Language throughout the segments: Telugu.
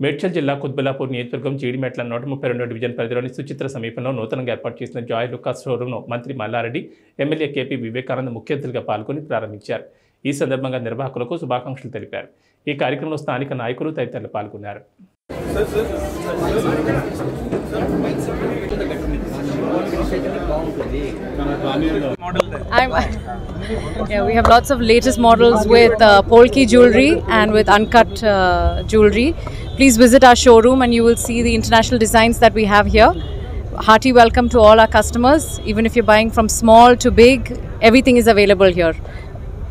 మేడ్చల్ జిల్లా కుత్బుల్లాపూర్ నియోజకవర్గం జీడిమెట్ల నూట ముప్పై రెండో డివిజన్ పరిధిలోని సుచిత్ర సమీపంలో నూతనంగా ఏర్పాటు చేసిన జాయ్ లుకాస్ షోరూమ్ను మంత్రి మల్లారెడ్డి ఎమ్మెల్యే కేపీ వివేకానంద ముఖ్య అతిథిగా పాల్గొని ప్రారంభించారు ఈ సందర్భంగా నిర్వాహకులకు శుభాకాంక్షలు తెలిపారు ఈ కార్యక్రమంలో స్థానిక నాయకులు తదితరులు పాల్గొన్నారు I'm, yeah, we have lots of latest models with uh, Polki jewelry and with uncut uh, jewelry. Please visit our showroom and you will see the international designs that we have here. Hearty welcome to all our customers. Even if you're buying from small to big, everything is available here.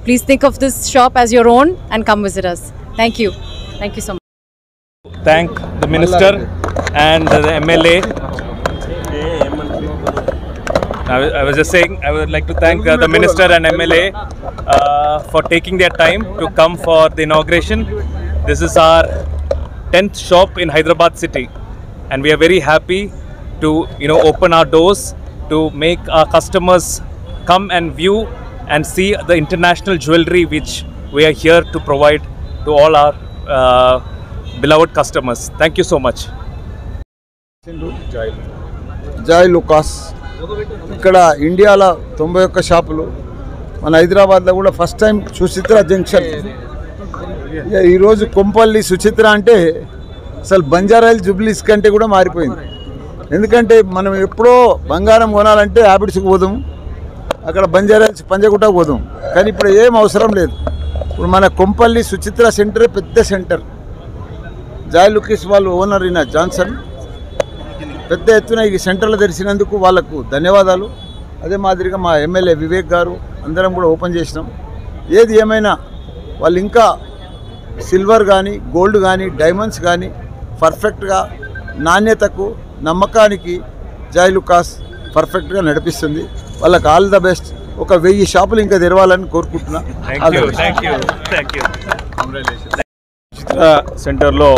Please think of this shop as your own and come visit us. Thank you. Thank you so much. thank the minister and the MLA. I, was just saying, I would like to thank uh, the Minister and MLA uh, for taking their time to come for the inauguration. This is our 10th shop in Hyderabad city and we are very happy to you know open our doors to make our customers come and view and see the international jewelry which we are here to provide to all our uh, beloved customers. Thank you so much. Jai Lucas. ఇక్కడ ఇండియాలో తొంభై ఒక్క షాపులు మన హైదరాబాద్లో కూడా ఫస్ట్ టైం సుచిత్ర జంక్షన్. ఈరోజు కొంపల్లి సుచిత్ర అంటే అసలు బంజారాయిల్ జుబ్లీస్ కంటే కూడా మారిపోయింది. ఎందుకంటే మనం ఎప్పుడో బంగారం కొనాలంటే హ్యాబిట్స్కి పోదాం అక్కడ బంజారాయిల్స్ పంజగుట్టకు పోదాం. కానీ ఇప్పుడు ఏం అవసరం లేదు. ఇప్పుడు మన కొంపల్లి సుచిత్ర సెంటర్ పెద్ద సెంటర్. జాయ్ లుకీస్ వాళ్ళు ఓనర్ ఈయన జాన్సన్. పెద్ద ఎత్తున ఈ సెంటర్లో తెరిచినందుకు వాళ్ళకు ధన్యవాదాలు అదే మాదిరిగా మా ఎమ్మెల్యే వివేక్ గారు అందరం కూడా ఓపెన్ చేసినాం ఏది ఏమైనా వాళ్ళు ఇంకా సిల్వర్ కానీ గోల్డ్ కానీ డైమండ్స్ కానీ పర్ఫెక్ట్గా నాణ్యతకు నమ్మకానికి జాయ్ లుకాస్ పర్ఫెక్ట్గా నడిపిస్తుంది వాళ్ళకి ఆల్ ద బెస్ట్ ఒక వెయ్యి షాపులు ఇంకా తెరవాలని కోరుకుంటున్నా All the best. Thank you. Thank you. చిత్ర సెంటర్లో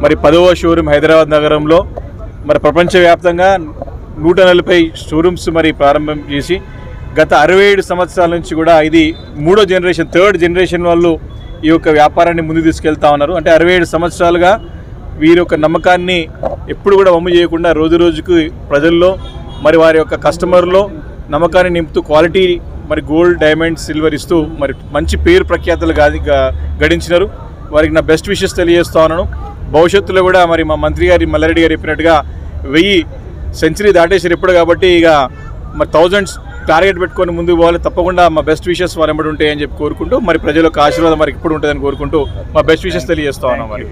మరి పదవ షోరూమ్ హైదరాబాద్ నగరంలో మరి ప్రపంచవ్యాప్తంగా నూట నలభై షోరూమ్స్ మరి ప్రారంభం చేసి గత అరవై ఏడు సంవత్సరాల నుంచి కూడా ఇది మూడో జనరేషన్ థర్డ్ జనరేషన్ వాళ్ళు ఈ యొక్క వ్యాపారాన్ని ముందు తీసుకెళ్తా ఉన్నారు. అంటే అరవై ఏడు సంవత్సరాలుగా వీరి యొక్క నమ్మకాన్ని ఎప్పుడు కూడా వమ్ము చేయకుండా రోజు రోజుకు ప్రజల్లో మరి వారి యొక్క కస్టమర్లో నమ్మకాన్ని నింపుతూ క్వాలిటీ మరి గోల్డ్ డైమండ్ సిల్వర్ ఇస్తూ మరి మంచి పేరు ప్రఖ్యాతలు గాది గా- గడించినారు. వారికి నా బెస్ట్ విషెస్ తెలియజేస్తా ఉన్నాను. భవిష్యత్తులో కూడా మరి మా మంత్రి గారి మల్లారెడ్డి గారు చెప్పినట్టుగా వెయ్యి సెంచరీ దాటేసారు ఎప్పుడు కాబట్టి ఇక మరి థౌజండ్స్ టార్గెట్ పెట్టుకొని ముందుకు పోవాలి. తప్పకుండా మా బెస్ట్ విషెస్ వారు ఎంబడి ఉంటాయని చెప్పి కోరుకుంటూ మరి ప్రజలకు ఆశీర్వాదం మరి ఇప్పుడు ఉంటుందని కోరుకుంటూ మా బెస్ట్ విషెస్ తెలియజేస్తా ఉన్నాం మరి.